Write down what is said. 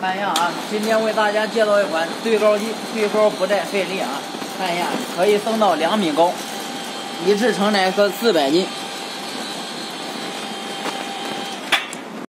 看一下啊，今天为大家介绍一款最高机，最高不带费力啊。看一下，可以升到两米高，一次承载是四百斤。